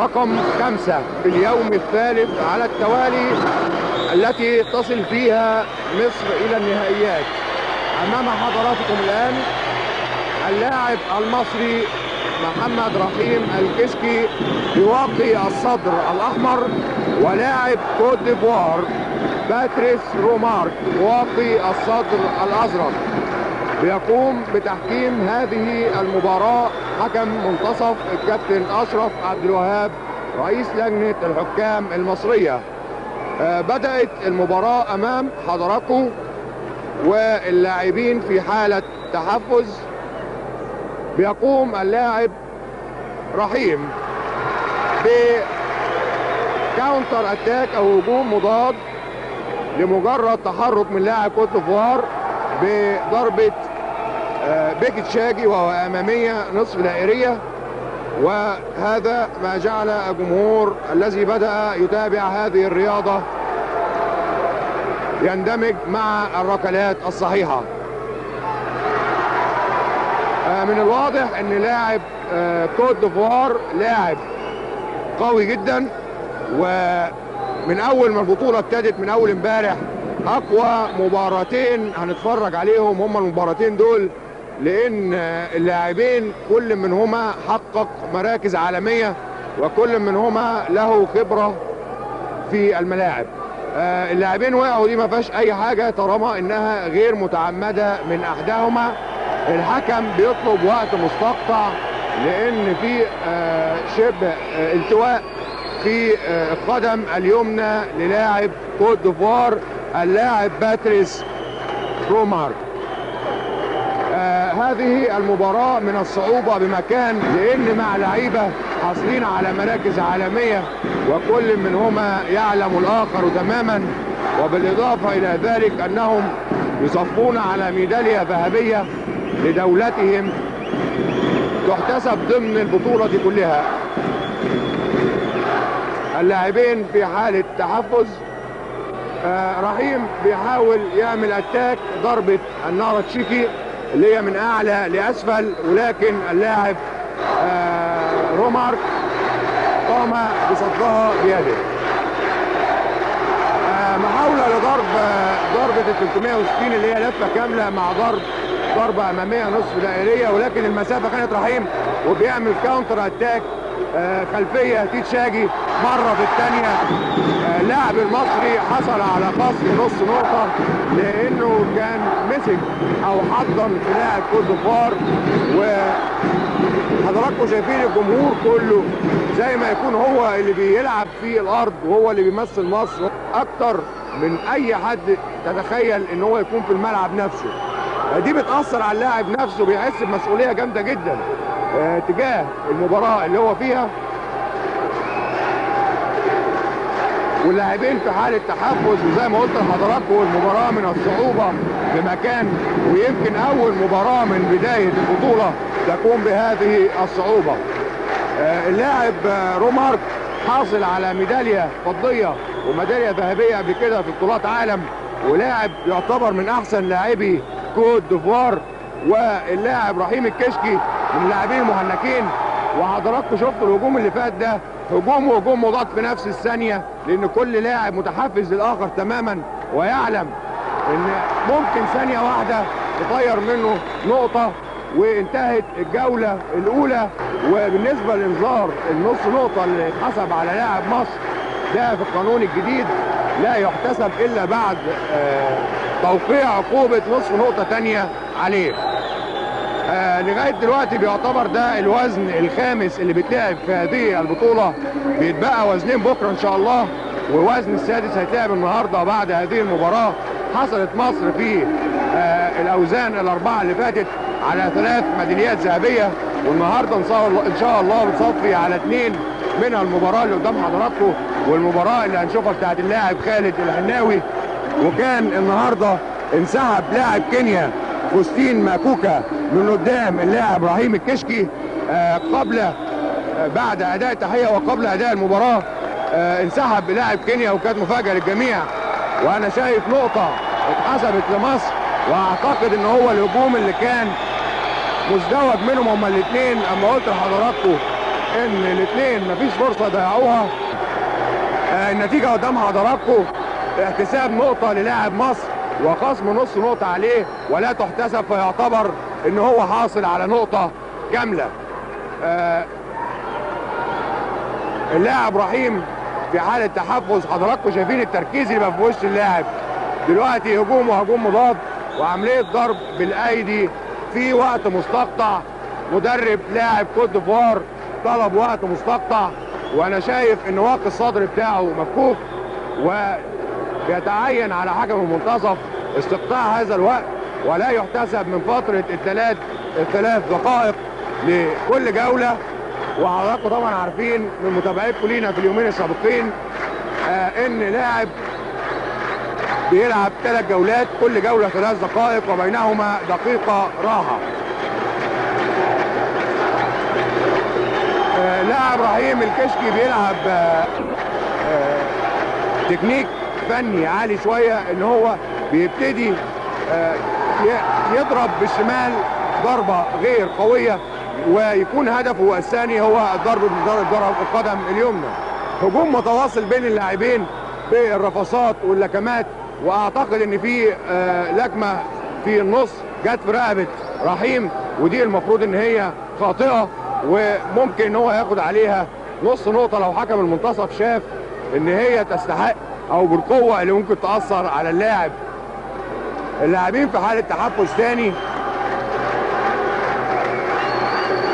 رقم خمسة في اليوم الثالث على التوالي التي تصل فيها مصر إلى النهائيات. أمام حضراتكم الآن اللاعب المصري محمد رحيم الكشكي بواقي الصدر الأحمر ولاعب كوت ديفوار باتريس رومارك بواقي الصدر الأزرق. بيقوم بتحكيم هذه المباراة حكم منتصف الكابتن أشرف عبد الوهاب رئيس لجنة الحكام المصرية. آه، بدأت المباراة أمام حضراتكم واللاعبين في حالة تحفز. بيقوم اللاعب رحيم ب counter attack أو هجوم مضاد لمجرد تحرك من لاعب كوت ديفوار بضربة آه، bit chagi وهو أمامية نصف دائرية. وهذا ما جعل الجمهور الذي بدأ يتابع هذه الرياضة يندمج مع الركلات الصحيحة. آه، من الواضح إن لاعب آه، كوت ديفوار لاعب قوي جدا ومن أول ما البطولة ابتدت من أول امبارح أقوى مباراتين هنتفرج عليهم هما المباراتين دول لأن اللاعبين كل منهما حقق مراكز عالمية وكل منهما له خبرة في الملاعب. آه، اللاعبين وقعوا دي ما فيهاش اي حاجة طالما انها غير متعمدة من احداهما. الحكم بيطلب وقت مستقطع لأن في آه، شبه آه، التواء في القدم اليمنى للاعب كوت ديفوار اللاعب باتريس رومار هذه المباراة من الصعوبة بمكان لأن مع لعيبة حاصلين على مراكز عالمية وكل منهما يعلم الآخر تماما. وبالإضافة إلى ذلك أنهم يصفوا على ميدالية ذهبية لدولتهم تحتسب ضمن البطولة كلها. اللاعبين في حالة تحفز آه رحيم بيحاول يعمل اتاك ضربة النار تشيكي. اللي هي من أعلى لأسفل ولكن اللاعب آه رومارك قام بصدها بيده. محاولة لضرب ضربة ال 360 اللي هي لفة كاملة مع ضرب ضربة أمامية نصف دائرية ولكن المسافة كانت رحيم وبيعمل counter attack آه خلفية dwi chagi مرة في الثانية. آه لاعب المصري حصل على نص نقطة لأنه كان مسك أو حضن لاعب كوت ديفوار. وحضراتكم شايفين الجمهور كله زي ما يكون هو اللي بيلعب في الأرض وهو اللي بيمثل مصر أكتر من أي حد تتخيل إن هو يكون في الملعب نفسه. دي بتأثر على اللاعب نفسه بيحس بمسؤولية جامدة جدا. آه، تجاه المباراة اللي هو فيها. واللاعبين في حالة تحفز وزي ما قلت لحضراتكم المباراة من الصعوبة بمكان ويمكن أول مباراة من بداية البطولة تكون بهذه الصعوبة. آه، اللاعب آه، رومارك حاصل على ميدالية فضية وميدالية ذهبية قبل كده في بطولات عالم. ولاعب يعتبر من أحسن لاعبي كوت ديفوار واللاعب رحيم الكشكي من اللاعبين المهنكين وحضراتكم شفتوا الهجوم اللي فات ده؟ هجوم وهجوم مضاد في نفس الثانية لأن كل لاعب متحفز للآخر تماما ويعلم إن ممكن ثانية واحدة تطير منه نقطة وانتهت الجولة الأولى. وبالنسبة لإنذار النص نقطة اللي اتحسب على لاعب مصر ده في القانون الجديد لا يحتسب إلا بعد آه، توقيع عقوبة نصف نقطة تانية عليه. آه لغاية دلوقتي بيعتبر ده الوزن الخامس اللي بيتلعب في هذه البطولة. بيتبقى وزنين بكرة إن شاء الله ووزن السادس هيتلعب النهارده بعد هذه المباراة. حصلت مصر في آه الأوزان الأربعة اللي فاتت على ثلاث ميداليات ذهبية. والنهاردة إن شاء الله إن شاء الله بتصفي على اثنين منها المباراة اللي قدام حضراتكم والمباراة اللي هنشوفها بتاعت اللاعب خالد الحناوي وكان النهارده انسحب لاعب كينيا. فوستين ماكوكا من قدام اللاعب رحيم الكشكي آه، قبل آه، بعد أداء التحيه وقبل أداء المباراة آه، انسحب لاعب كينيا وكانت مفاجأة للجميع. وأنا شايف نقطة اتحسبت لمصر وأعتقد إن هو الهجوم اللي كان مزدوج منهم هما الاثنين أما قلت لحضراتكم إن الاثنين مفيش فرصة ضيعوها النتيجة قدام حضراتكم احتساب نقطة للاعب مصر. وخصم نص نقطة عليه ولا تحتسب فيعتبر إن هو حاصل على نقطة كاملة. آه، اللاعب رحيم في حالة تحفظ حضراتكم شايفين التركيز اللي في وش اللاعب. دلوقتي هجوم وهجوم مضاد وعملية ضرب بالأيدي في وقت مستقطع. مدرب لاعب كوت ديفوار طلب وقت مستقطع. وأنا شايف إن واقي الصدر بتاعه مفكوك وبيتعين على حكم المنتصف. استقطاع هذا الوقت ولا يحتسب من فترة الثلاث الثلاث دقائق لكل جولة. وحضراتكم طبعا عارفين من متابعتكم لينا في اليومين السابقين آه إن لاعب بيلعب ثلاث جولات كل جولة ثلاث دقائق وبينهما دقيقة راحة. آه لاعب رحيم الكشكي بيلعب آه آه تكنيك فني عالي شوية إن هو بيبتدي آه يضرب بالشمال ضربة غير قوية ويكون هدفه الثاني هو الضرب بضرب ضرب القدم اليمنى. هجوم متواصل بين اللاعبين بالرفصات واللكمات وأعتقد إن في آه، لكمة في النص. جت في رقبه رحيم ودي المفروض إن هي خاطئة وممكن ان هو ياخد عليها نص نقطة لو حكم المنتصف شاف إن هي تستحق أو بالقوة اللي ممكن تأثر على اللاعب. اللاعبين في حالة تحفز ثاني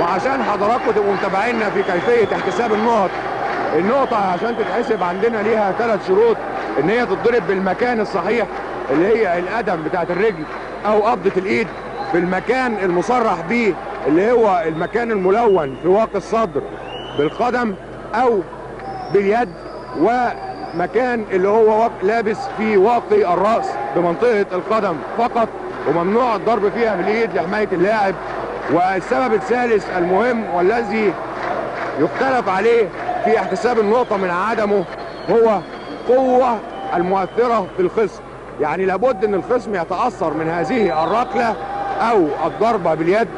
وعشان حضراتكم تبقوا متابعينا في كيفية احتساب النقط النقطة عشان تتحسب عندنا ليها ثلاث شروط إن هي تتضرب بالمكان الصحيح اللي هي القدم بتاعت الرجل أو قبضة الإيد في المكان المصرح بيه اللي هو المكان الملون في واقي الصدر بالقدم أو باليد ومكان اللي هو لابس فيه واقي الرأس بمنطقة القدم فقط وممنوع الضرب فيها بالايد لحماية اللاعب. والسبب الثالث المهم والذي يختلف عليه في احتساب النقطة من عدمه هو قوة المؤثرة في الخصم. يعني لابد إن الخصم يتأثر من هذه الركلة أو الضربة باليد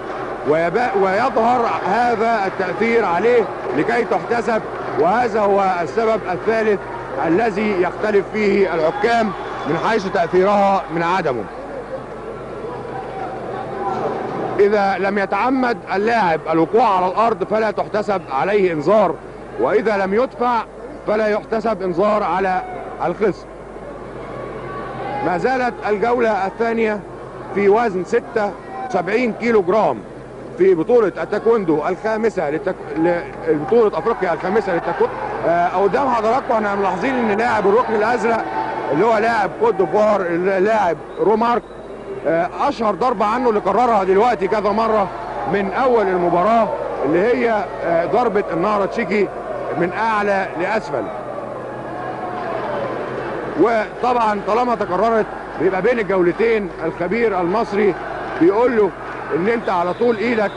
ويظهر هذا التأثير عليه لكي تحتسب. وهذا هو السبب الثالث الذي يختلف فيه الحكام من حيث تأثيرها من عدمه. إذا لم يتعمد اللاعب الوقوع على الأرض فلا تحتسب عليه إنذار وإذا لم يدفع فلا يحتسب إنذار على الخصم. ما زالت الجولة الثانية في وزن 76 كيلو جرام في بطولة التايكوندو الخامسة للتك... لبطولة أفريقيا الخامسة للتايكوندو. آه، قدام حضراتكم إحنا ملاحظين ان لاعب الركن الازرق اللي هو لاعب كوت ديفوار اللاعب رومارك آه، اشهر ضربة عنه اللي كررها دلوقتي كذا مرة من اول المباراة اللي هي آه، ضربة naeryeo chigi من اعلى لاسفل. وطبعا طالما تكررت بيبقى بين الجولتين الخبير المصري بيقول له ان انت على طول إيدك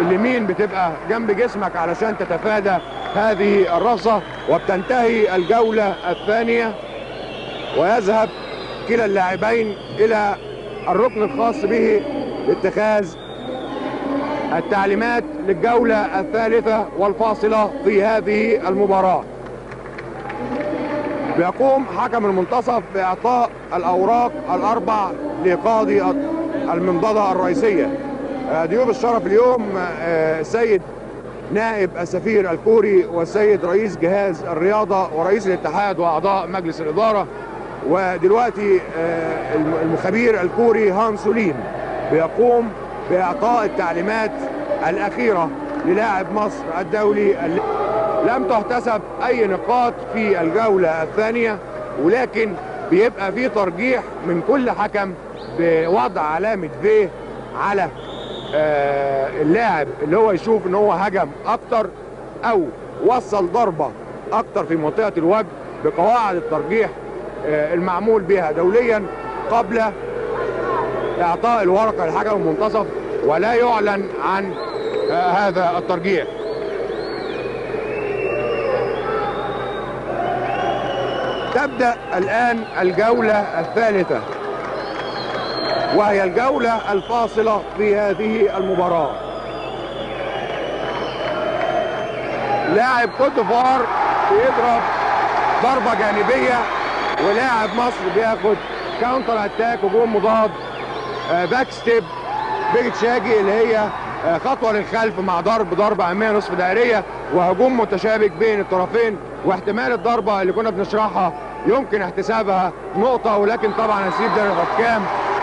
اليمين بتبقى جنب جسمك علشان تتفادى هذه الرصة وبتنتهي الجولة الثانية ويذهب كلا اللاعبين إلى الركن الخاص به لاتخاذ التعليمات للجولة الثالثة والفاصلة في هذه المباراة. بيقوم حكم المنتصف بإعطاء الأوراق الأربع لقاضي المنضدة الرئيسية. آه، ضيوف الشرف اليوم آه، السيد نائب السفير الكوري والسيد رئيس جهاز الرياضة ورئيس الاتحاد وأعضاء مجلس الإدارة ودلوقتي آه، الم- المخبير الكوري هان سولين بيقوم بإعطاء التعليمات الأخيرة للاعب مصر الدولي اللي لم تحتسب أي نقاط في الجولة الثانية ولكن بيبقى في ترجيح من كل حكم بوضع علامة في على اللاعب اللي هو يشوف إن هو هجم أكتر أو وصل ضربة أكتر في منطقة الوجه بقواعد الترجيح آه، المعمول بها دوليا قبل إعطاء الورقة للحكم المنتصف ولا يعلن عن آه، هذا الترجيح. تبدأ الآن الجولة الثالثة. وهي الجولة الفاصلة في هذه المباراة. لاعب كوت ديفوار بيضرب ضربة جانبية ولاعب مصر بياخد counter attack هجوم مضاد آه، back step bit chagi اللي هي آه، خطوة للخلف مع ضرب ضربة اماميه نصف دائرية وهجوم متشابك بين الطرفين واحتمال الضربة اللي كنا بنشرحها يمكن احتسابها نقطة ولكن طبعا هسيب ده للحكام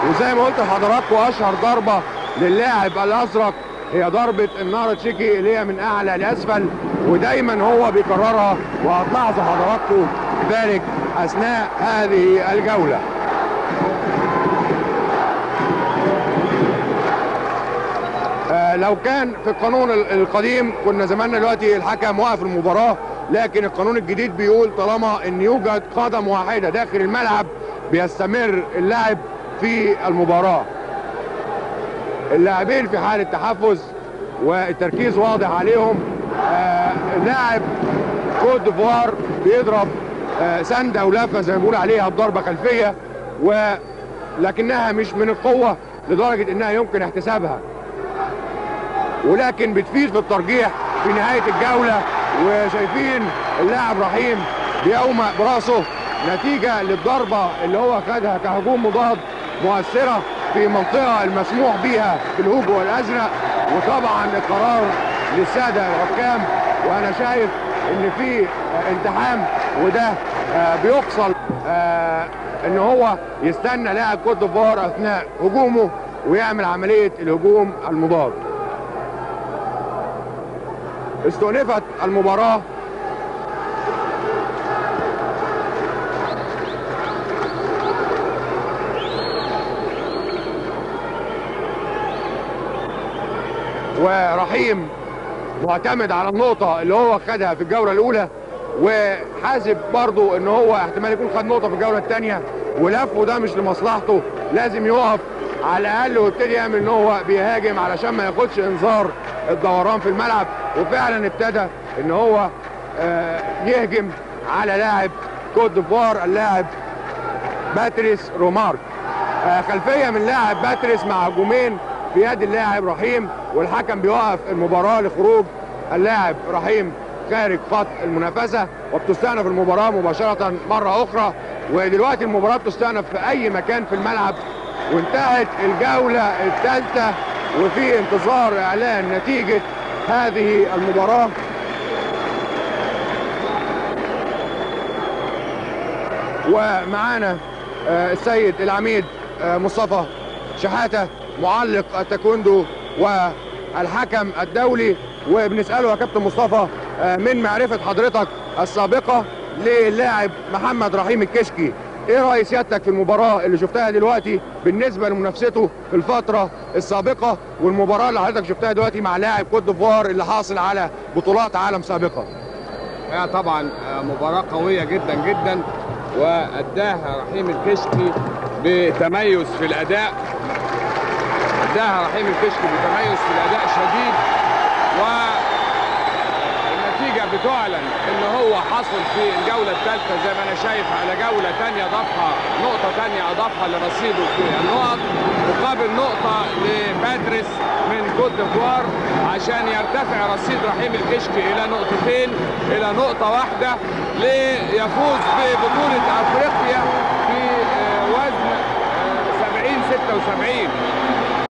وزي ما قلت لحضراتكم أشهر ضربة للاعب الأزرق هي ضربة ال naeryeo chigi اللي هي من أعلى لاسفل ودايما هو بيكررها. وهتلاحظوا حضراتكم ذلك أثناء هذه الجولة. آه، لو كان في القانون ال- القديم كنا زماننا دلوقتي الحكم وقف المباراة. لكن القانون الجديد بيقول طالما إن يوجد قدم واحدة داخل الملعب بيستمر اللاعب في المباراة. اللاعبين في حالة تحفز والتركيز واضح عليهم آه، اللاعب كوت ديفوار بيضرب آه، سنده ولفه زي ما بيقول عليها بضربة خلفية ولكنها مش من القوة لدرجة إنها يمكن احتسابها. ولكن بتفيد في الترجيح في نهاية الجولة وشايفين اللاعب رحيم بيومأ براسه. نتيجة للضربة اللي هو خدها كهجوم مضاد مؤثرة في منطقة المسموح بيها في الهوجو الأزرق. وطبعا القرار للسادة الحكام. وأنا شايف إن في التحام وده آه، بيقصل آه، إن هو يستنى لاعب كوت ديفوار أثناء هجومه ويعمل عملية الهجوم المضاد. استؤنفت المباراة. ورحيم معتمد على النقطة اللي هو خدها في الجولة الأولى وحاسب برضو إن هو احتمال يكون خد نقطة في الجولة الثانية ولفه ده مش لمصلحته لازم يقف على الأقل ويبتدي يعمل إن هو بيهاجم علشان ما ياخدش انذار الدوران في الملعب. وفعلا ابتدى إن هو آه، يهجم على لاعب كوت ديفوار اللاعب باتريس رومارك. آه، خلفية من لاعب باتريس مع هجومين في يد اللاعب رحيم والحكم بيوقف المباراة لخروج اللاعب رحيم خارج خط المنافسة وبتستأنف المباراة مباشرة مرة أخرى. ودلوقتي المباراة بتستأنف في أي مكان في الملعب. وانتهت الجولة الثالثة وفي انتظار إعلان نتيجة هذه المباراة. ومعانا آه، السيد العميد آه، مصطفى شحاتة معلق التايكوندو والحكم الدولي. وبنسأله يا كابتن مصطفى آه، من معرفة حضرتك السابقة للاعب محمد رحيم الكشكي. إيه رأي سيادتك في المباراة اللي شفتها دلوقتي بالنسبة لمنافسته في الفترة السابقة والمباراة اللي حضرتك شفتها دلوقتي مع لاعب كوت ديفوار اللي حاصل على بطولات عالم سابقة؟ هي طبعا آه، مباراة قوية جدا جدا وأداها رحيم الكشكي بتميز في الأداء. أداها رحيم الكشكي بتميز في الأداء شديد والنتيجة بتعلن هو حصل في الجولة الثالثة زي ما أنا شايف على جولة ثانية ضافها نقطة ثانية أضافها لرصيده في النقط مقابل نقطة لباتريس من كوت ديفوار عشان يرتفع رصيد رحيم الكشكي إلى نقطتين إلى نقطة واحدة ليفوز ببطولة أفريقيا في آه، وزن آه، 70 76